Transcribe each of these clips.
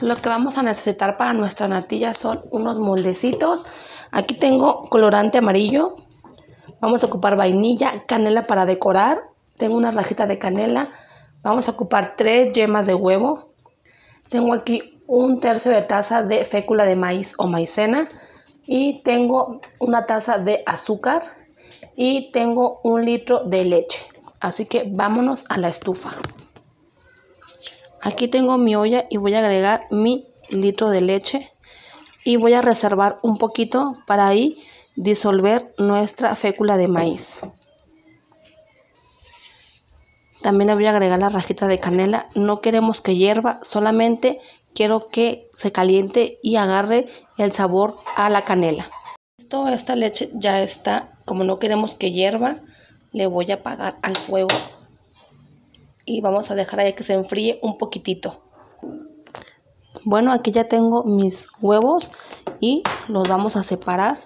Lo que vamos a necesitar para nuestra natilla son unos moldecitos. Aquí tengo colorante amarillo. Vamos a ocupar vainilla, canela para decorar. Tengo una rajita de canela. Vamos a ocupar tres yemas de huevo. Tengo aquí un tercio de taza de fécula de maíz o maicena. Y tengo una taza de azúcar. Y tengo un litro de leche. Así que vámonos a la estufa. Aquí tengo mi olla y voy a agregar mi litro de leche y voy a reservar un poquito para ahí disolver nuestra fécula de maíz. También le voy a agregar la rajita de canela. No queremos que hierva, solamente quiero que se caliente y agarre el sabor a la canela. Esto, esta leche ya está, como no queremos que hierva, le voy a apagar al fuego y vamos a dejar ahí que se enfríe un poquitito. Bueno, aquí ya tengo mis huevos y los vamos a separar.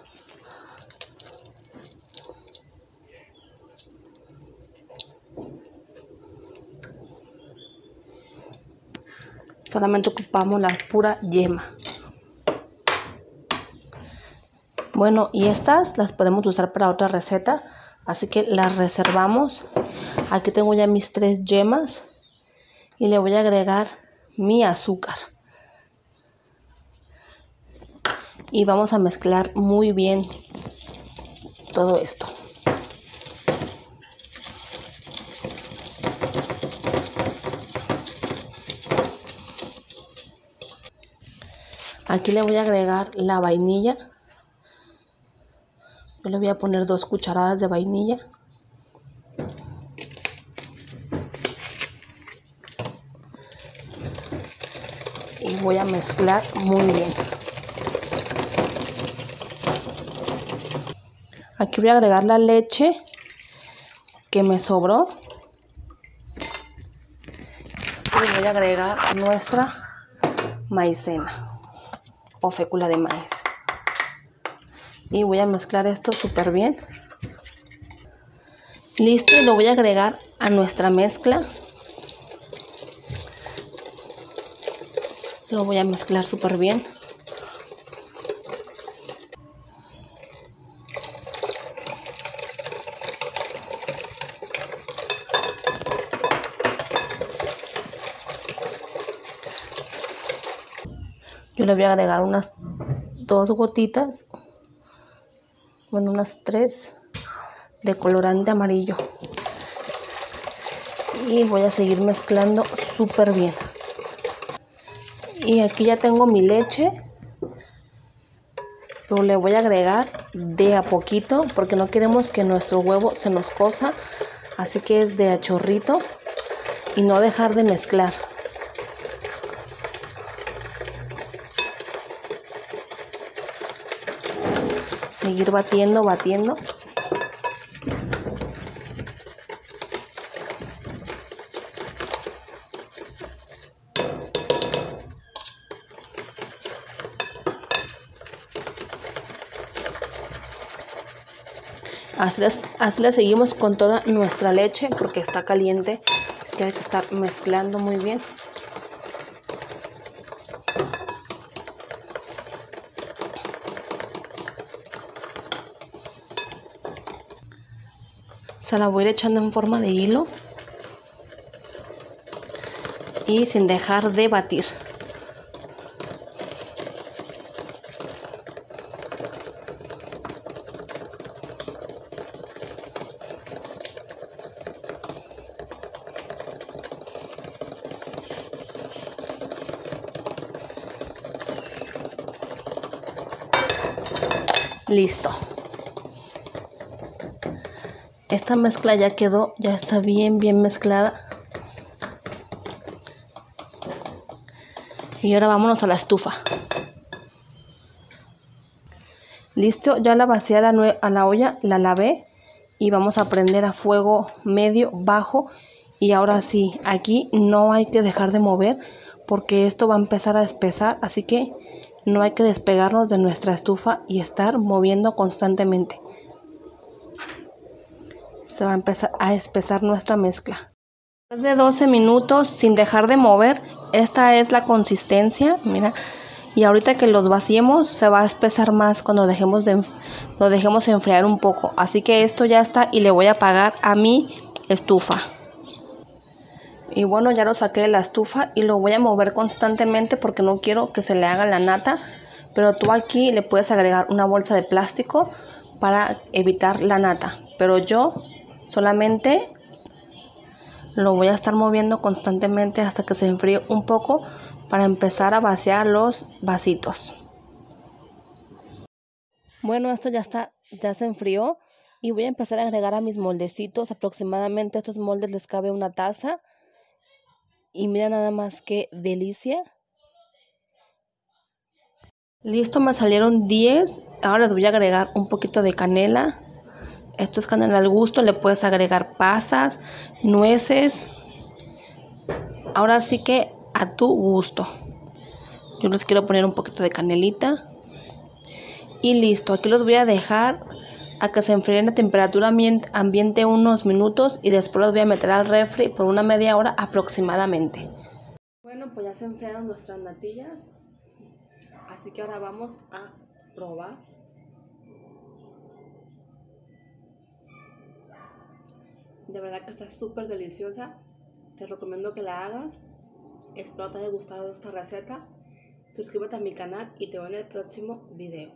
Solamente ocupamos la pura yema. Bueno, y estas las podemos usar para otra receta así que las reservamos. Aquí tengo ya mis tres yemas y le voy a agregar mi azúcar. Y vamos a mezclar muy bien todo esto. Aquí le voy a agregar la vainilla le voy a poner dos cucharadas de vainilla. Y voy a mezclar muy bien. Aquí voy a agregar la leche que me sobró. Y voy a agregar nuestra maicena o fécula de maíz y voy a mezclar esto súper bien. Listo y lo voy a agregar a nuestra mezcla. Lo voy a mezclar súper bien. Yo le voy a agregar unas dos gotitas bueno unas tres de colorante amarillo. Y voy a seguir mezclando súper bien. Y aquí ya tengo mi leche. Pero le voy a agregar de a poquito porque no queremos que nuestro huevo se nos cosa. Así que es de a chorrito y no dejar de mezclar seguir batiendo, batiendo. Así, la seguimos con toda nuestra leche porque está caliente. Así que hay que estar mezclando muy bien. Se la voy echando en forma de hilo y sin dejar de batir. Listo esta mezcla ya quedó, ya está bien, bien mezclada. Y ahora vámonos a la estufa. Listo, ya la vacié a la, a la olla, la lavé y vamos a prender a fuego medio, bajo. Y ahora sí, aquí no hay que dejar de mover porque esto va a empezar a espesar, así que no hay que despegarnos de nuestra estufa y estar moviendo constantemente se va a empezar a espesar nuestra mezcla. Después de 12 minutos sin dejar de mover, esta es la consistencia, mira. Y ahorita que los vaciemos se va a espesar más cuando dejemos de, lo dejemos enfriar un poco. Así que esto ya está y le voy a apagar a mi estufa. Y bueno, ya lo saqué de la estufa y lo voy a mover constantemente porque no quiero que se le haga la nata. Pero tú aquí le puedes agregar una bolsa de plástico para evitar la nata. Pero yo solamente lo voy a estar moviendo constantemente hasta que se enfríe un poco para empezar a vaciar los vasitos. Bueno, esto ya está, ya se enfrió y voy a empezar a agregar a mis moldecitos. Aproximadamente a estos moldes les cabe una taza. Y mira nada más que delicia. Listo, me salieron 10. Ahora les voy a agregar un poquito de canela. Esto es canela al gusto. Le puedes agregar pasas, nueces. Ahora sí que a tu gusto. Yo les quiero poner un poquito de canelita. Y listo, aquí los voy a dejar a que se enfríen a temperatura ambiente unos minutos y después los voy a meter al refri por una media hora aproximadamente. Bueno, pues ya se enfriaron nuestras natillas. Así que ahora vamos a probar. De verdad que está súper deliciosa. Te recomiendo que la hagas. Espero te haya gustado esta receta. Suscríbete a mi canal y te veo en el próximo video.